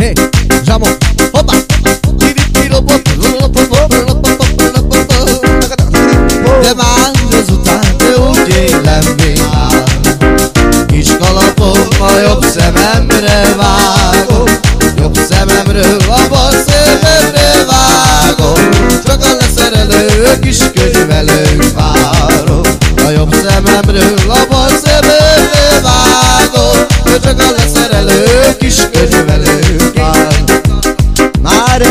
Hey, Zsamó, hoppá! De már ezután te úgy élem még. Kis kalapom a jobb szememre vágom Jobb szememről a bal szememre vágom Csak a leszerelő kis könyvelők várom A jobb szememről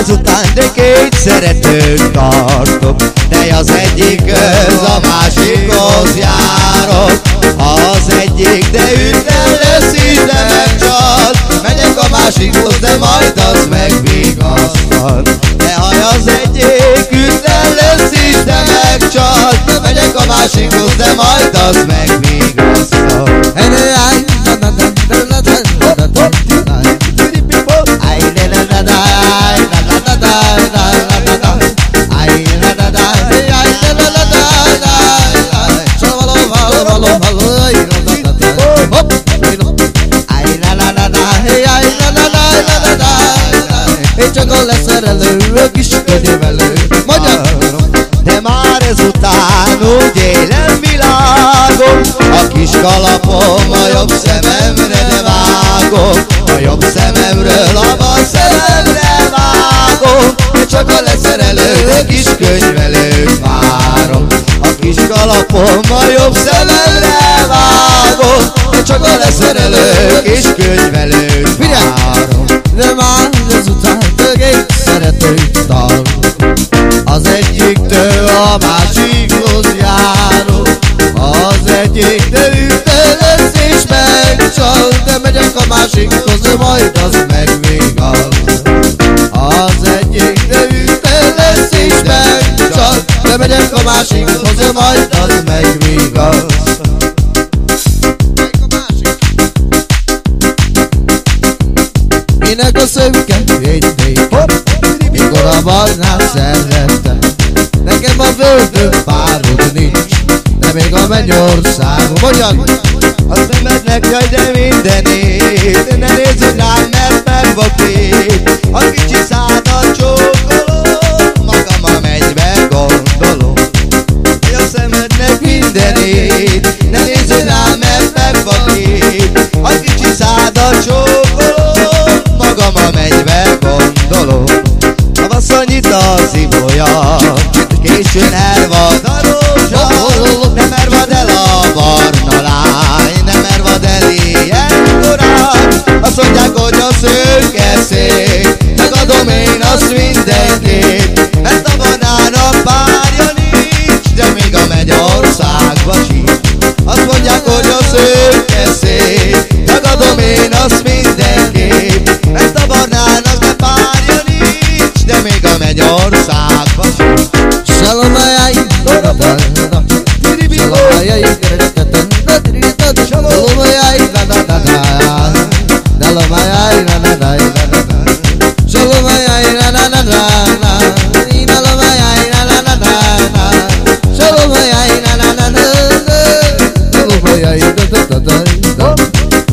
Már ezután de két szeretőt tartok. De az egyik az a másikhoz járok. Az egyik de ünnel lesz is de megcsal Megyek a másikhoz de majd az megvigasztal Én csak a leszerelő, a kis könyvelő Magyar! De már ezután úgy élem világom A kis kalapom a jobb szememre de vágom. A jobb szememről a bal szememre vágom. Én csak a leszerelő kis könyvelőt várom. A kis kalapom a jobb szememre vágom. Én csak a leszerelő szeretőt tal Az egyiktől a másikhoz járok. Az egyik ülte lesz és megcsal De megyek a másikhoz, majd az megvigaz Az egyik ülte lesz és megcsal De megyek a másikhoz, majd az megvigaz Minek a szőke fénytéke Mikor a barnát szerettem Nekem a földön párod nincs De még a mennyország Hogyan? A szemednek jaj de mindenét Ne nézzük rám, mert meg A kicsi szádat csókolom Magam a mennybe gondolom. Hogy a szemednek mindenét Ne nézzük rám, mert meg vagy két A kicsi szádat csókolom Későn elvan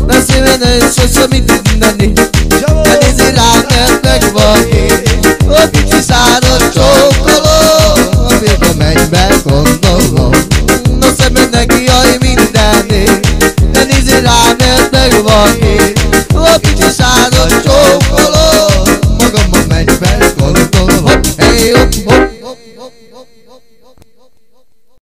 Nasıl ve nasıl samimi dinlendi Denizi rahmet bekbar kicsi száraz